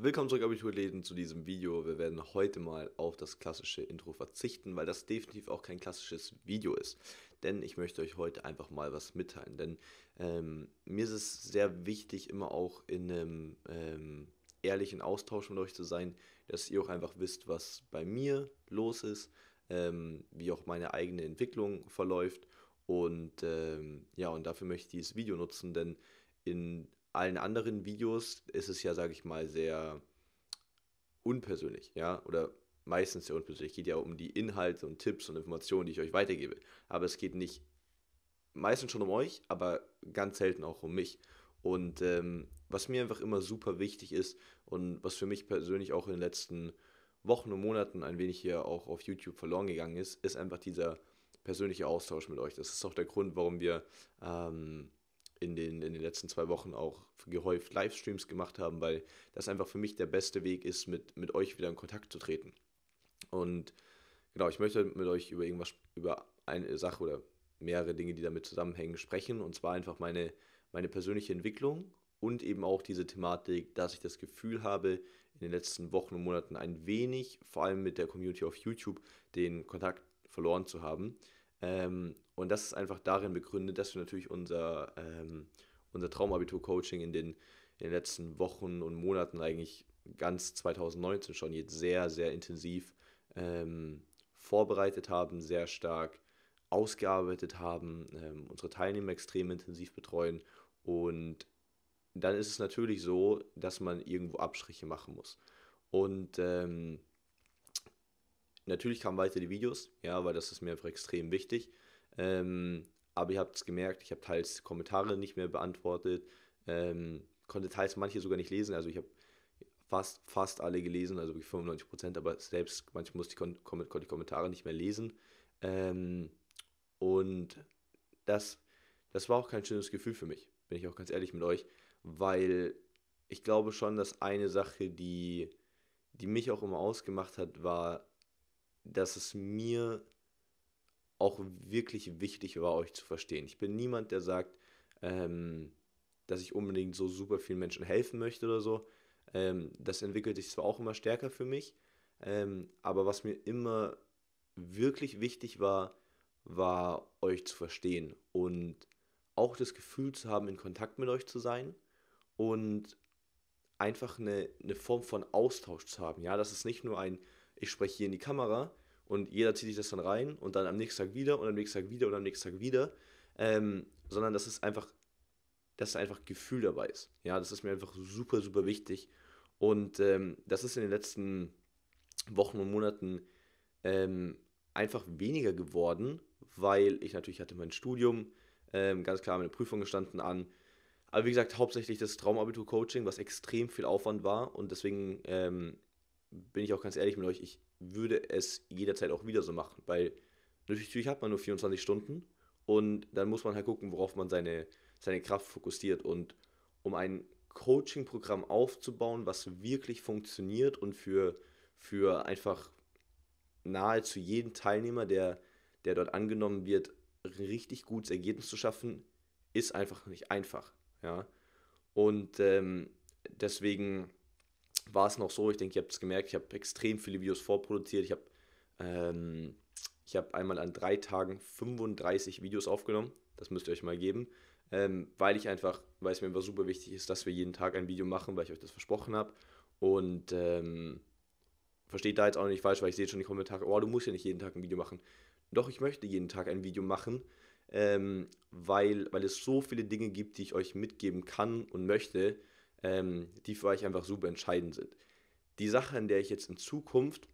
Willkommen zurück, Abiturläden, zu diesem Video. Wir werden heute mal auf das klassische Intro verzichten, weil das definitiv auch kein klassisches Video ist. Denn ich möchte euch heute einfach mal was mitteilen. Denn ähm, mir ist es sehr wichtig, immer auch in einem ähm, ehrlichen Austausch mit euch zu sein, dass ihr auch einfach wisst, was bei mir los ist, ähm, wie auch meine eigene Entwicklung verläuft. Und ähm, ja, und dafür möchte ich dieses Video nutzen, denn in allen anderen Videos ist es ja, sage ich mal, sehr unpersönlich, ja, oder meistens sehr unpersönlich. Es geht ja um die Inhalte und Tipps und Informationen, die ich euch weitergebe. Aber es geht nicht meistens schon um euch, aber ganz selten auch um mich. Und ähm, was mir einfach immer super wichtig ist und was für mich persönlich auch in den letzten Wochen und Monaten ein wenig hier auch auf YouTube verloren gegangen ist, ist einfach dieser persönliche Austausch mit euch. Das ist auch der Grund, warum wir ähm, in den, in den letzten zwei Wochen auch gehäuft Livestreams gemacht haben, weil das einfach für mich der beste Weg ist, mit, mit euch wieder in Kontakt zu treten. Und genau, ich möchte mit euch über irgendwas, über eine Sache oder mehrere Dinge, die damit zusammenhängen, sprechen. Und zwar einfach meine, meine persönliche Entwicklung und eben auch diese Thematik, dass ich das Gefühl habe, in den letzten Wochen und Monaten ein wenig, vor allem mit der Community auf YouTube, den Kontakt verloren zu haben. Ähm, und das ist einfach darin begründet, dass wir natürlich unser, ähm, unser Traumabitur-Coaching in den, in den letzten Wochen und Monaten eigentlich ganz 2019 schon jetzt sehr, sehr intensiv ähm, vorbereitet haben, sehr stark ausgearbeitet haben, ähm, unsere Teilnehmer extrem intensiv betreuen und dann ist es natürlich so, dass man irgendwo Abstriche machen muss. Und ähm, Natürlich kamen weiter die Videos, ja, weil das ist mir einfach extrem wichtig. Ähm, aber ihr habt es gemerkt, ich habe teils Kommentare nicht mehr beantwortet, ähm, konnte teils manche sogar nicht lesen. Also ich habe fast, fast alle gelesen, also wirklich 95 Prozent, aber selbst manchmal musste ich, kon konnte ich Kommentare nicht mehr lesen. Ähm, und das, das war auch kein schönes Gefühl für mich, bin ich auch ganz ehrlich mit euch, weil ich glaube schon, dass eine Sache, die, die mich auch immer ausgemacht hat, war dass es mir auch wirklich wichtig war, euch zu verstehen. Ich bin niemand, der sagt, ähm, dass ich unbedingt so super vielen Menschen helfen möchte oder so. Ähm, das entwickelt sich zwar auch immer stärker für mich, ähm, aber was mir immer wirklich wichtig war, war euch zu verstehen und auch das Gefühl zu haben, in Kontakt mit euch zu sein und einfach eine, eine Form von Austausch zu haben. Ja, das ist nicht nur ein, ich spreche hier in die Kamera und jeder zieht sich das dann rein und dann am nächsten Tag wieder und am nächsten Tag wieder und am nächsten Tag wieder, ähm, sondern dass es einfach, dass einfach Gefühl dabei ist. Ja, das ist mir einfach super, super wichtig und ähm, das ist in den letzten Wochen und Monaten ähm, einfach weniger geworden, weil ich natürlich hatte mein Studium, ähm, ganz klar meine Prüfung gestanden an, aber wie gesagt, hauptsächlich das Traumabitur-Coaching, was extrem viel Aufwand war und deswegen ähm, bin ich auch ganz ehrlich mit euch, ich würde es jederzeit auch wieder so machen, weil natürlich hat man nur 24 Stunden und dann muss man halt gucken, worauf man seine, seine Kraft fokussiert und um ein Coaching-Programm aufzubauen, was wirklich funktioniert und für, für einfach nahezu jeden Teilnehmer, der, der dort angenommen wird, richtig gutes Ergebnis zu schaffen, ist einfach nicht einfach. Ja? Und ähm, deswegen war es noch so, ich denke, ihr habt es gemerkt, ich habe extrem viele Videos vorproduziert. Ich habe ähm, hab einmal an drei Tagen 35 Videos aufgenommen. Das müsst ihr euch mal geben. Ähm, weil ich einfach, weil es mir einfach super wichtig ist, dass wir jeden Tag ein Video machen, weil ich euch das versprochen habe. Und ähm, versteht da jetzt auch nicht falsch, weil ich sehe schon die Kommentare, oh, du musst ja nicht jeden Tag ein Video machen. Doch, ich möchte jeden Tag ein Video machen, ähm, weil, weil es so viele Dinge gibt, die ich euch mitgeben kann und möchte, ähm, die für euch einfach super entscheidend sind. Die Sache, in der ich jetzt in Zukunft,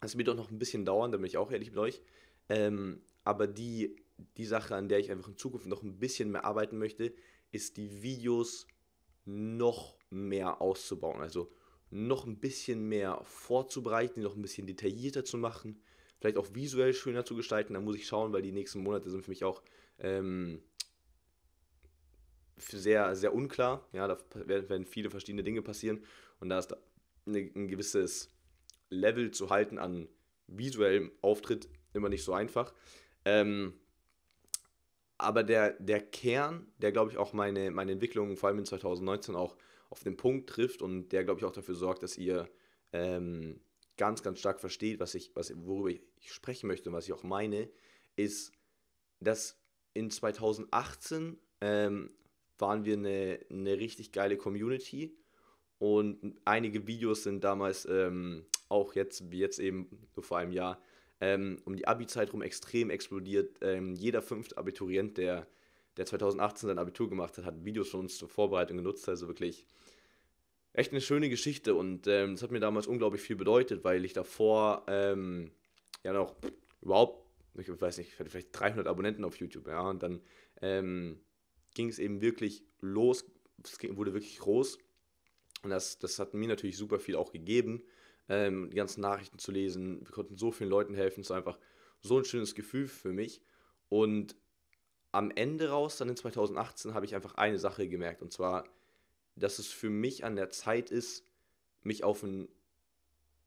das wird doch noch ein bisschen dauern, da bin ich auch ehrlich mit euch, ähm, aber die, die Sache, an der ich einfach in Zukunft noch ein bisschen mehr arbeiten möchte, ist die Videos noch mehr auszubauen. Also noch ein bisschen mehr vorzubereiten, noch ein bisschen detaillierter zu machen, vielleicht auch visuell schöner zu gestalten. Da muss ich schauen, weil die nächsten Monate sind für mich auch ähm, sehr, sehr unklar. Ja, da werden viele verschiedene Dinge passieren und da ist ein gewisses Level zu halten an visuellem Auftritt immer nicht so einfach. Ähm, aber der, der Kern, der glaube ich auch meine, meine Entwicklung vor allem in 2019 auch, auf den Punkt trifft und der, glaube ich, auch dafür sorgt, dass ihr ähm, ganz, ganz stark versteht, was ich, was, worüber ich sprechen möchte und was ich auch meine, ist, dass in 2018 ähm, waren wir eine, eine richtig geile Community und einige Videos sind damals ähm, auch jetzt, wie jetzt eben nur vor einem Jahr, ähm, um die Abi-Zeit rum extrem explodiert. Ähm, jeder fünfte Abiturient, der, der 2018 sein Abitur gemacht hat, hat Videos von uns zur Vorbereitung genutzt. Also wirklich echt eine schöne Geschichte und ähm, das hat mir damals unglaublich viel bedeutet, weil ich davor ähm, ja noch überhaupt, ich weiß nicht, ich hatte vielleicht 300 Abonnenten auf YouTube, ja, und dann ähm, ging es eben wirklich los, es wurde wirklich groß und das, das hat mir natürlich super viel auch gegeben ähm, die ganzen Nachrichten zu lesen. Wir konnten so vielen Leuten helfen. Es war einfach so ein schönes Gefühl für mich. Und am Ende raus, dann in 2018, habe ich einfach eine Sache gemerkt. Und zwar, dass es für mich an der Zeit ist, mich auf ein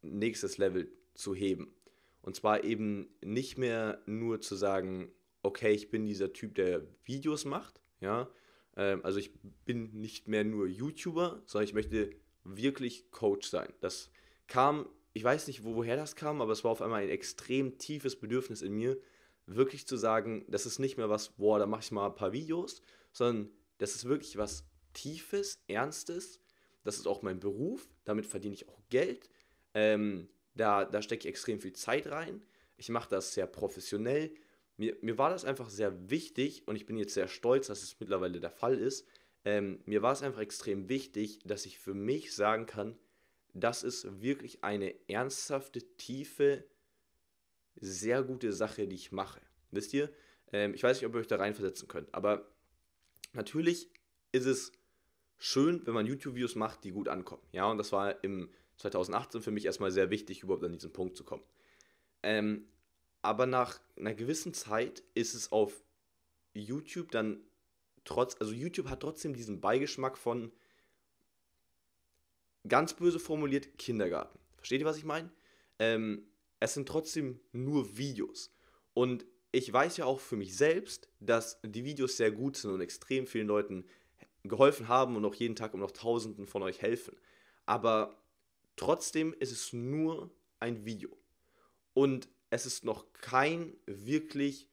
nächstes Level zu heben. Und zwar eben nicht mehr nur zu sagen, okay, ich bin dieser Typ, der Videos macht, ja. Ähm, also ich bin nicht mehr nur YouTuber, sondern ich möchte wirklich Coach sein. Das kam, ich weiß nicht, woher das kam, aber es war auf einmal ein extrem tiefes Bedürfnis in mir, wirklich zu sagen, das ist nicht mehr was, boah, da mache ich mal ein paar Videos, sondern das ist wirklich was Tiefes, Ernstes. Das ist auch mein Beruf, damit verdiene ich auch Geld. Ähm, da, da stecke ich extrem viel Zeit rein. Ich mache das sehr professionell. Mir, mir war das einfach sehr wichtig und ich bin jetzt sehr stolz, dass es mittlerweile der Fall ist. Ähm, mir war es einfach extrem wichtig, dass ich für mich sagen kann, das ist wirklich eine ernsthafte, tiefe, sehr gute Sache, die ich mache. Wisst ihr? Ähm, ich weiß nicht, ob ihr euch da reinversetzen könnt, aber natürlich ist es schön, wenn man YouTube-Videos macht, die gut ankommen. Ja, und das war im 2018 für mich erstmal sehr wichtig, überhaupt an diesen Punkt zu kommen. Ähm, aber nach einer gewissen Zeit ist es auf YouTube dann trotz, also YouTube hat trotzdem diesen Beigeschmack von, ganz böse formuliert, Kindergarten. Versteht ihr, was ich meine? Ähm, es sind trotzdem nur Videos. Und ich weiß ja auch für mich selbst, dass die Videos sehr gut sind und extrem vielen Leuten geholfen haben und auch jeden Tag um noch Tausenden von euch helfen. Aber trotzdem ist es nur ein Video. Und es ist noch kein wirklich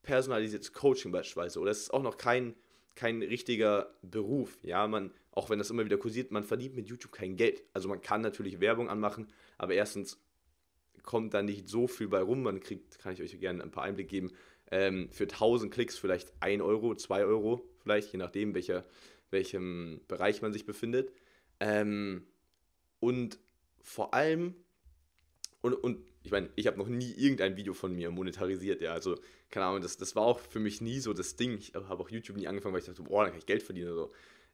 personalisiertes Coaching beispielsweise. Oder es ist auch noch kein, kein richtiger Beruf. Ja, man, auch wenn das immer wieder kursiert, man verdient mit YouTube kein Geld. Also man kann natürlich Werbung anmachen, aber erstens kommt da nicht so viel bei rum. Man kriegt, kann ich euch gerne ein paar Einblick geben, ähm, für 1000 Klicks vielleicht 1 Euro, 2 Euro, vielleicht, je nachdem, welcher, welchem Bereich man sich befindet. Ähm, und vor allem, und, und ich meine, ich habe noch nie irgendein Video von mir monetarisiert, ja, also, keine Ahnung, das, das war auch für mich nie so das Ding. Ich habe auch YouTube nie angefangen, weil ich dachte, boah, dann kann ich Geld verdienen oder so.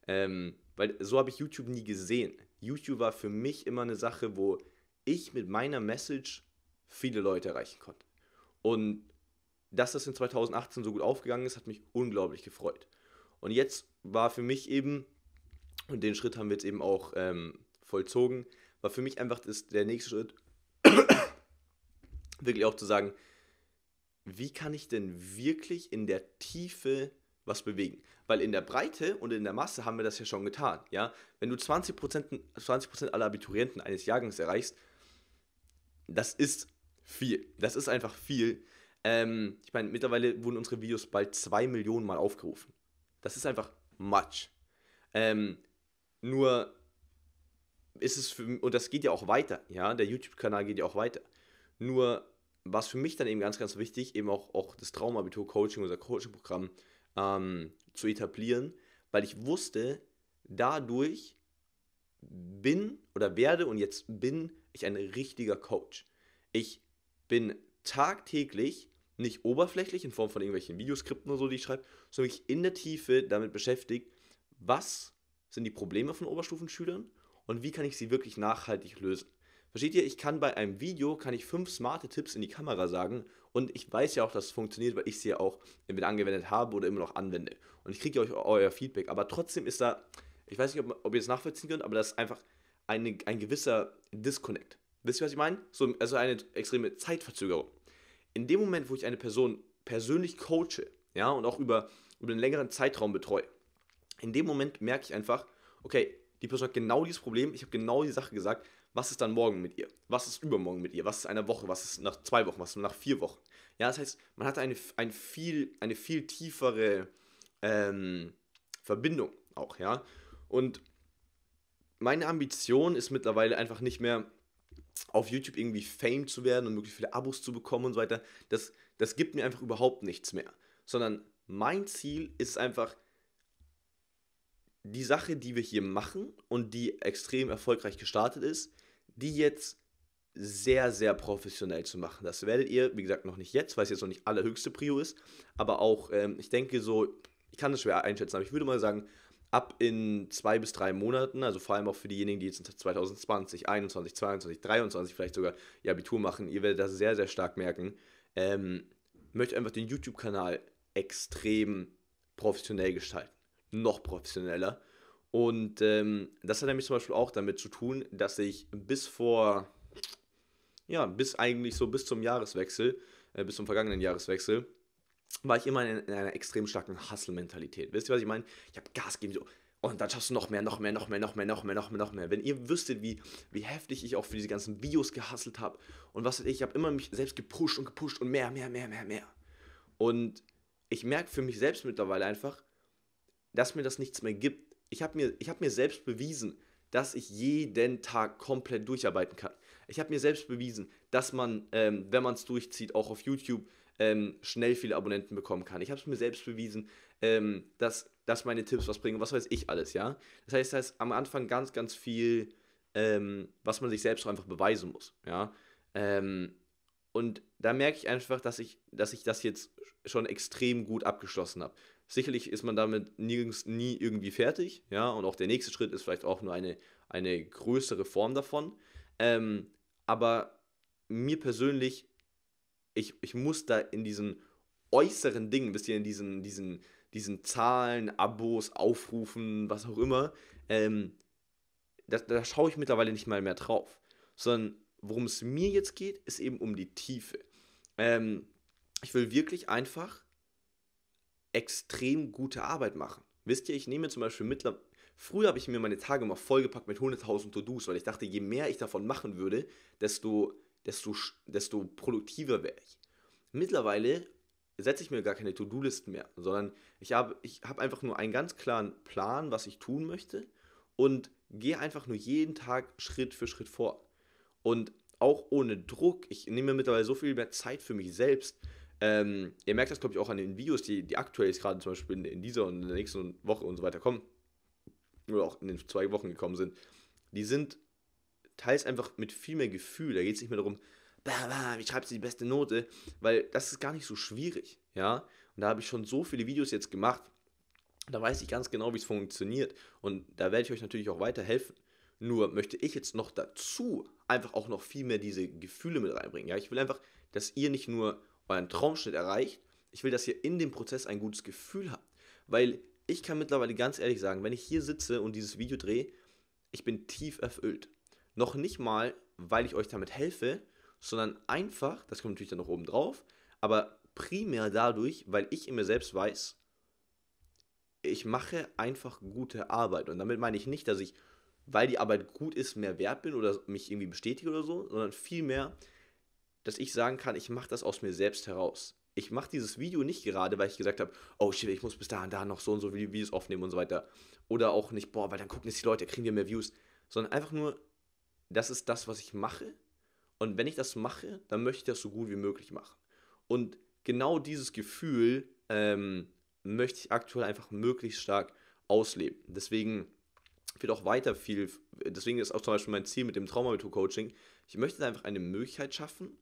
Ähm, weil so habe ich YouTube nie gesehen. YouTube war für mich immer eine Sache, wo ich mit meiner Message viele Leute erreichen konnte. Und dass das in 2018 so gut aufgegangen ist, hat mich unglaublich gefreut. Und jetzt war für mich eben, und den Schritt haben wir jetzt eben auch ähm, vollzogen, war für mich einfach das, der nächste Schritt, wirklich auch zu sagen, wie kann ich denn wirklich in der Tiefe was bewegen. Weil in der Breite und in der Masse haben wir das ja schon getan. Ja? Wenn du 20%, 20 aller Abiturienten eines Jahrgangs erreichst, das ist viel. Das ist einfach viel. Ähm, ich meine, mittlerweile wurden unsere Videos bald 2 Millionen Mal aufgerufen. Das ist einfach much. Ähm, nur ist es für und das geht ja auch weiter, ja, der YouTube-Kanal geht ja auch weiter. Nur was für mich dann eben ganz, ganz wichtig, eben auch, auch das Traumabitur-Coaching, unser Coaching-Programm, ähm, zu etablieren, weil ich wusste, dadurch bin oder werde und jetzt bin ich ein richtiger Coach. Ich bin tagtäglich nicht oberflächlich in Form von irgendwelchen Videoskripten oder so, die ich schreibe, sondern ich in der Tiefe damit beschäftigt, was sind die Probleme von Oberstufenschülern und wie kann ich sie wirklich nachhaltig lösen. Versteht ihr, ich kann bei einem Video, kann ich fünf smarte Tipps in die Kamera sagen und ich weiß ja auch, dass es funktioniert, weil ich sie ja auch entweder angewendet habe oder immer noch anwende. Und ich kriege euch euer Feedback. Aber trotzdem ist da, ich weiß nicht, ob, ob ihr es nachvollziehen könnt, aber das ist einfach eine, ein gewisser Disconnect. Wisst ihr, was ich meine? So, also eine extreme Zeitverzögerung. In dem Moment, wo ich eine Person persönlich coache, ja, und auch über, über einen längeren Zeitraum betreue, in dem Moment merke ich einfach, okay, die Person hat genau dieses Problem, ich habe genau die Sache gesagt, was ist dann morgen mit ihr? Was ist übermorgen mit ihr? Was ist eine Woche? Was ist nach zwei Wochen? Was ist nach vier Wochen? Ja, das heißt, man hat eine, ein viel, eine viel tiefere ähm, Verbindung auch, ja. Und meine Ambition ist mittlerweile einfach nicht mehr auf YouTube irgendwie Fame zu werden und möglichst viele Abos zu bekommen und so weiter. Das, das gibt mir einfach überhaupt nichts mehr. Sondern mein Ziel ist einfach, die Sache, die wir hier machen und die extrem erfolgreich gestartet ist, die jetzt sehr, sehr professionell zu machen. Das werdet ihr, wie gesagt, noch nicht jetzt, weil es jetzt noch nicht allerhöchste Prio ist, aber auch, ähm, ich denke so, ich kann das schwer einschätzen, aber ich würde mal sagen, ab in zwei bis drei Monaten, also vor allem auch für diejenigen, die jetzt 2020, 2021, 2022, 2023 vielleicht sogar ihr Abitur machen, ihr werdet das sehr, sehr stark merken, ähm, möchte einfach den YouTube-Kanal extrem professionell gestalten. Noch professioneller. Und ähm, das hat nämlich zum Beispiel auch damit zu tun, dass ich bis vor, ja, bis eigentlich so bis zum Jahreswechsel, äh, bis zum vergangenen Jahreswechsel, war ich immer in, in einer extrem starken Hustle-Mentalität. Wisst ihr, was ich meine? Ich habe Gas gegeben, so, und dann schaffst du noch mehr, noch mehr, noch mehr, noch mehr, noch mehr, noch mehr, noch mehr. Wenn ihr wüsstet, wie, wie heftig ich auch für diese ganzen Videos gehasselt habe und was ich, ich habe immer mich selbst gepusht und gepusht und mehr, mehr, mehr, mehr, mehr. Und ich merke für mich selbst mittlerweile einfach, dass mir das nichts mehr gibt. Ich habe mir, hab mir selbst bewiesen, dass ich jeden Tag komplett durcharbeiten kann. Ich habe mir selbst bewiesen, dass man, ähm, wenn man es durchzieht, auch auf YouTube ähm, schnell viele Abonnenten bekommen kann. Ich habe es mir selbst bewiesen, ähm, dass, dass meine Tipps was bringen, was weiß ich alles, ja. Das heißt, da ist am Anfang ganz, ganz viel, ähm, was man sich selbst einfach beweisen muss, ja. Ähm, und da merke ich einfach, dass ich, dass ich das jetzt schon extrem gut abgeschlossen habe. Sicherlich ist man damit nirgends nie irgendwie fertig, ja, und auch der nächste Schritt ist vielleicht auch nur eine, eine größere Form davon. Ähm, aber mir persönlich ich, ich muss da in diesen äußeren Dingen, wisst ihr, in diesen, diesen, diesen Zahlen, Abos, Aufrufen, was auch immer, ähm, da, da schaue ich mittlerweile nicht mal mehr drauf. Sondern worum es mir jetzt geht, ist eben um die Tiefe. Ähm, ich will wirklich einfach extrem gute Arbeit machen. Wisst ihr, ich nehme zum Beispiel mittlerweile. Früher habe ich mir meine Tage mal vollgepackt mit 100.000 To-Dos, weil ich dachte, je mehr ich davon machen würde, desto desto, desto produktiver wäre ich. Mittlerweile setze ich mir gar keine To-Do-Listen mehr, sondern ich habe ich hab einfach nur einen ganz klaren Plan, was ich tun möchte und gehe einfach nur jeden Tag Schritt für Schritt vor. Und auch ohne Druck, ich nehme mir mittlerweile so viel mehr Zeit für mich selbst. Ähm, ihr merkt das, glaube ich, auch an den Videos, die, die aktuell gerade zum Beispiel in dieser und in der nächsten Woche und so weiter kommen, oder auch in den zwei Wochen gekommen sind. Die sind teils einfach mit viel mehr Gefühl. Da geht es nicht mehr darum, bah, bah, wie schreibst du die beste Note, weil das ist gar nicht so schwierig, ja. Und da habe ich schon so viele Videos jetzt gemacht, da weiß ich ganz genau, wie es funktioniert. Und da werde ich euch natürlich auch weiterhelfen. Nur möchte ich jetzt noch dazu einfach auch noch viel mehr diese Gefühle mit reinbringen. Ja, ich will einfach, dass ihr nicht nur euren Traumschnitt erreicht, ich will, dass ihr in dem Prozess ein gutes Gefühl habt. Weil ich kann mittlerweile ganz ehrlich sagen, wenn ich hier sitze und dieses Video drehe, ich bin tief erfüllt. Noch nicht mal, weil ich euch damit helfe, sondern einfach, das kommt natürlich dann noch oben drauf, aber primär dadurch, weil ich in mir selbst weiß, ich mache einfach gute Arbeit. Und damit meine ich nicht, dass ich, weil die Arbeit gut ist, mehr wert bin oder mich irgendwie bestätige oder so, sondern vielmehr, dass ich sagen kann, ich mache das aus mir selbst heraus. Ich mache dieses Video nicht gerade, weil ich gesagt habe, oh shit, ich muss bis da und da noch so und so Videos aufnehmen und so weiter. Oder auch nicht, boah, weil dann gucken jetzt die Leute, kriegen wir mehr Views. Sondern einfach nur, das ist das, was ich mache. Und wenn ich das mache, dann möchte ich das so gut wie möglich machen. Und genau dieses Gefühl ähm, möchte ich aktuell einfach möglichst stark ausleben. Deswegen wird auch weiter viel, deswegen ist auch zum Beispiel mein Ziel mit dem Traumabitur-Coaching, ich möchte einfach eine Möglichkeit schaffen,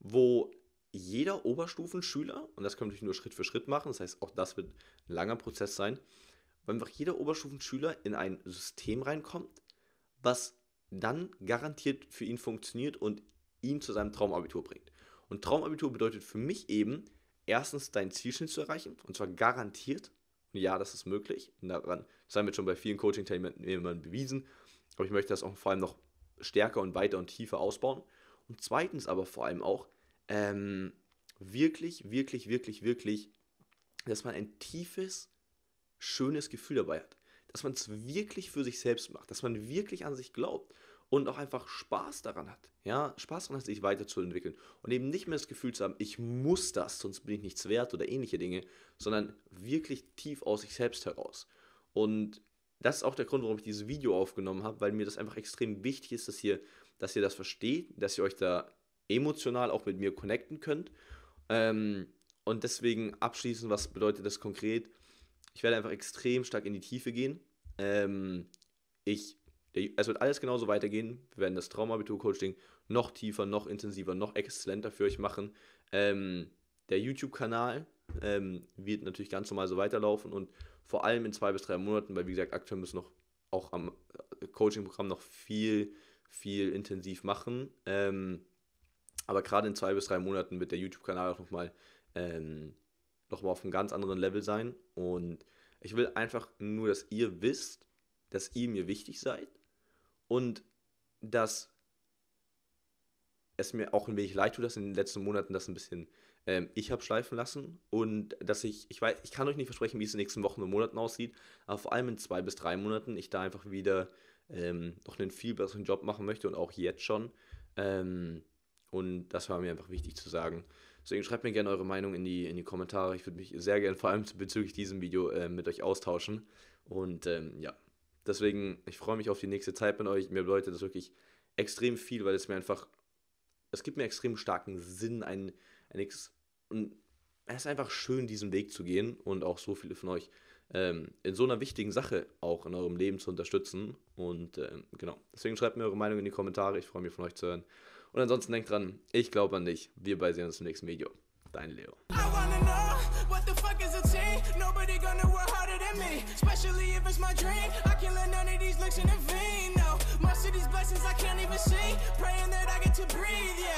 wo jeder Oberstufenschüler, und das können wir natürlich nur Schritt für Schritt machen, das heißt, auch das wird ein langer Prozess sein, wo einfach jeder Oberstufenschüler in ein System reinkommt, was dann garantiert für ihn funktioniert und ihn zu seinem Traumabitur bringt. Und Traumabitur bedeutet für mich eben, erstens deinen Zielschnitt zu erreichen, und zwar garantiert. Ja, das ist möglich. Und daran, das haben wir schon bei vielen Coaching-Teilnehmern bewiesen. Aber ich möchte das auch vor allem noch stärker und weiter und tiefer ausbauen. Und zweitens aber vor allem auch, ähm, wirklich, wirklich, wirklich, wirklich, dass man ein tiefes, schönes Gefühl dabei hat. dass man es wirklich für sich selbst macht, dass man wirklich an sich glaubt und auch einfach Spaß daran hat. Ja, Spaß daran hat, sich weiterzuentwickeln und eben nicht mehr das Gefühl zu haben, ich muss das, sonst bin ich nichts wert oder ähnliche Dinge, sondern wirklich tief aus sich selbst heraus. Und das ist auch der Grund, warum ich dieses Video aufgenommen habe, weil mir das einfach extrem wichtig ist, dass ihr, dass ihr das versteht, dass ihr euch da emotional auch mit mir connecten könnt. Ähm, und deswegen abschließend, was bedeutet das konkret? Ich werde einfach extrem stark in die Tiefe gehen. Ähm, ich es wird alles genauso weitergehen. Wir werden das Traumabitur-Coaching noch tiefer, noch intensiver, noch exzellenter für euch machen. Ähm, der YouTube-Kanal ähm, wird natürlich ganz normal so weiterlaufen und vor allem in zwei bis drei Monaten, weil wie gesagt, aktuell müssen noch auch am äh, Coaching-Programm noch viel, viel intensiv machen. Ähm, aber gerade in zwei bis drei Monaten wird der YouTube-Kanal auch nochmal ähm, noch auf einem ganz anderen Level sein. Und ich will einfach nur, dass ihr wisst, dass ihr mir wichtig seid und dass es mir auch ein wenig leid tut, dass in den letzten Monaten das ein bisschen ähm, ich habe schleifen lassen und dass ich, ich weiß, ich kann euch nicht versprechen, wie es in den nächsten Wochen und Monaten aussieht, aber vor allem in zwei bis drei Monaten ich da einfach wieder ähm, noch einen viel besseren Job machen möchte und auch jetzt schon. Ähm, und das war mir einfach wichtig zu sagen. Deswegen schreibt mir gerne eure Meinung in die, in die Kommentare. Ich würde mich sehr gerne, vor allem bezüglich diesem Video, äh, mit euch austauschen. Und ähm, ja, Deswegen, ich freue mich auf die nächste Zeit mit euch. Mir bedeutet das wirklich extrem viel, weil es mir einfach, es gibt mir extrem starken Sinn, ein, ein und es ist einfach schön, diesen Weg zu gehen und auch so viele von euch ähm, in so einer wichtigen Sache auch in eurem Leben zu unterstützen. Und ähm, genau, deswegen schreibt mir eure Meinung in die Kommentare. Ich freue mich von euch zu hören. Und ansonsten denkt dran, ich glaube an dich. Wir beide sehen uns im nächsten Video. Dein Leo. Blessings I can't even see. Praying that I get to breathe.